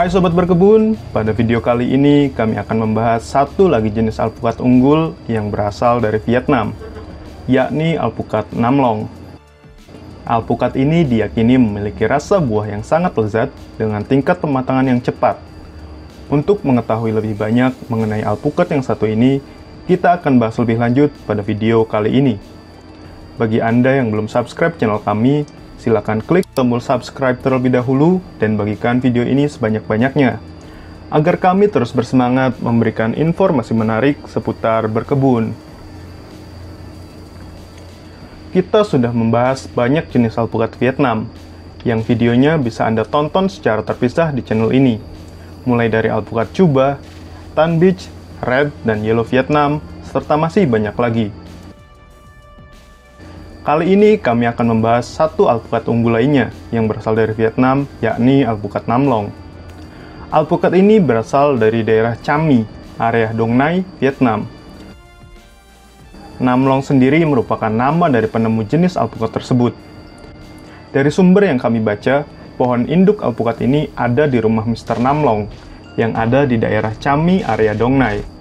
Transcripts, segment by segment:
Hai Sobat Berkebun, pada video kali ini kami akan membahas satu lagi jenis alpukat unggul yang berasal dari Vietnam, yakni alpukat Namlong. Alpukat ini diyakini memiliki rasa buah yang sangat lezat dengan tingkat pematangan yang cepat. Untuk mengetahui lebih banyak mengenai alpukat yang satu ini, kita akan bahas lebih lanjut pada video kali ini. Bagi Anda yang belum subscribe channel kami, silakan klik tombol subscribe terlebih dahulu dan bagikan video ini sebanyak-banyaknya agar kami terus bersemangat memberikan informasi menarik seputar berkebun. Kita sudah membahas banyak jenis alpukat Vietnam, yang videonya bisa Anda tonton secara terpisah di channel ini, mulai dari alpukat Cuba, Tan Beach, Red, dan Yellow Vietnam, serta masih banyak lagi. Kali ini kami akan membahas satu alpukat unggul lainnya yang berasal dari Vietnam, yakni alpukat Namlong. Alpukat ini berasal dari daerah Chami, area Dong Nai, Vietnam. Namlong sendiri merupakan nama dari penemu jenis alpukat tersebut. Dari sumber yang kami baca, pohon induk alpukat ini ada di rumah Mr. Namlong, yang ada di daerah Chami, area Dong Nai.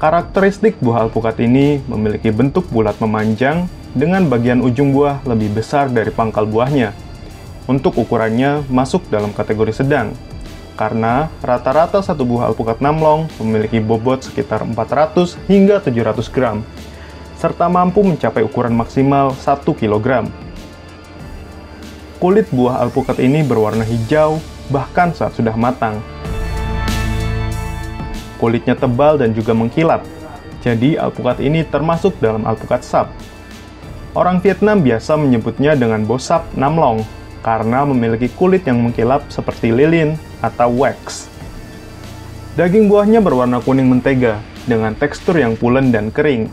Karakteristik buah alpukat ini memiliki bentuk bulat memanjang dengan bagian ujung buah lebih besar dari pangkal buahnya. Untuk ukurannya masuk dalam kategori sedang, karena rata-rata satu buah alpukat namlong memiliki bobot sekitar 400 hingga 700 gram, serta mampu mencapai ukuran maksimal 1 kg. Kulit buah alpukat ini berwarna hijau bahkan saat sudah matang. Kulitnya tebal dan juga mengkilap, jadi alpukat ini termasuk dalam alpukat sap. Orang Vietnam biasa menyebutnya dengan bosap namlong karena memiliki kulit yang mengkilap seperti lilin atau wax. Daging buahnya berwarna kuning mentega dengan tekstur yang pulen dan kering.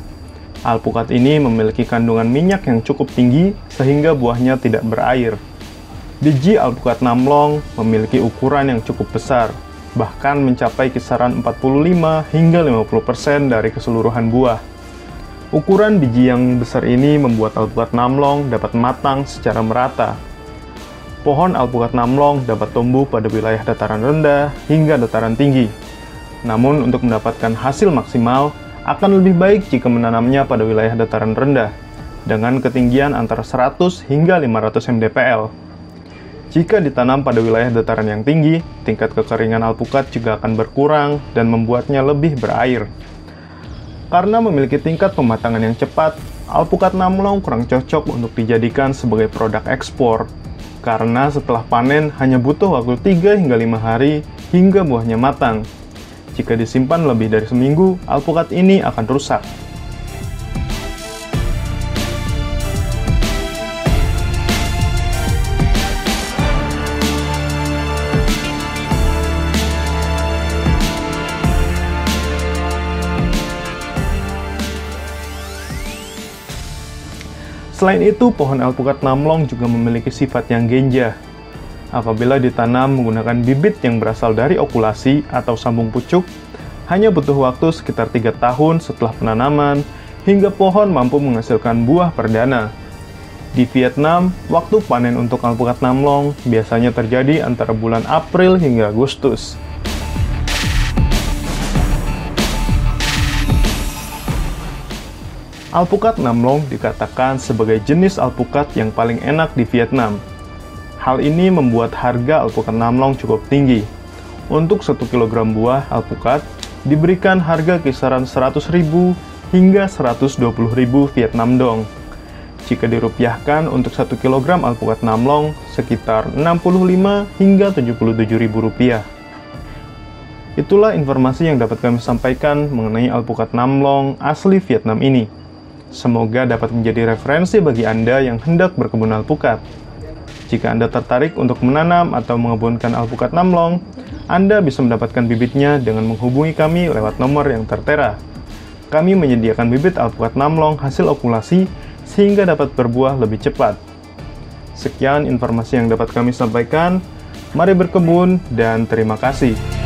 Alpukat ini memiliki kandungan minyak yang cukup tinggi sehingga buahnya tidak berair. Biji alpukat namlong memiliki ukuran yang cukup besar, bahkan mencapai kisaran 45 hingga 50% dari keseluruhan buah. Ukuran biji yang besar ini membuat alpukat namlong dapat matang secara merata. Pohon alpukat namlong dapat tumbuh pada wilayah dataran rendah hingga dataran tinggi. Namun untuk mendapatkan hasil maksimal, akan lebih baik jika menanamnya pada wilayah dataran rendah, dengan ketinggian antara 100 hingga 500 mdpl. Jika ditanam pada wilayah dataran yang tinggi, tingkat kekeringan alpukat juga akan berkurang dan membuatnya lebih berair. Karena memiliki tingkat pematangan yang cepat, alpukat namlong kurang cocok untuk dijadikan sebagai produk ekspor. Karena setelah panen hanya butuh waktu 3 hingga 5 hari hingga buahnya matang. Jika disimpan lebih dari seminggu, alpukat ini akan rusak. Selain itu, pohon alpukat namlong juga memiliki sifat yang genjah. Apabila ditanam menggunakan bibit yang berasal dari okulasi atau sambung pucuk, hanya butuh waktu sekitar 3 tahun setelah penanaman hingga pohon mampu menghasilkan buah perdana. Di Vietnam, waktu panen untuk alpukat namlong biasanya terjadi antara bulan April hingga Agustus. Alpukat Namlong dikatakan sebagai jenis alpukat yang paling enak di Vietnam. Hal ini membuat harga alpukat Namlong cukup tinggi. Untuk 1 kg buah alpukat diberikan harga kisaran 100.000 hingga 120.000 Vietnam dong. Jika dirupiahkan untuk 1 kg alpukat Namlong sekitar 65 hingga 77.000 rupiah. Itulah informasi yang dapat kami sampaikan mengenai alpukat Namlong asli Vietnam ini. Semoga dapat menjadi referensi bagi Anda yang hendak berkebun alpukat. Jika Anda tertarik untuk menanam atau mengembunkan alpukat namlong, Anda bisa mendapatkan bibitnya dengan menghubungi kami lewat nomor yang tertera. Kami menyediakan bibit alpukat namlong hasil okulasi sehingga dapat berbuah lebih cepat. Sekian informasi yang dapat kami sampaikan. Mari berkebun dan terima kasih.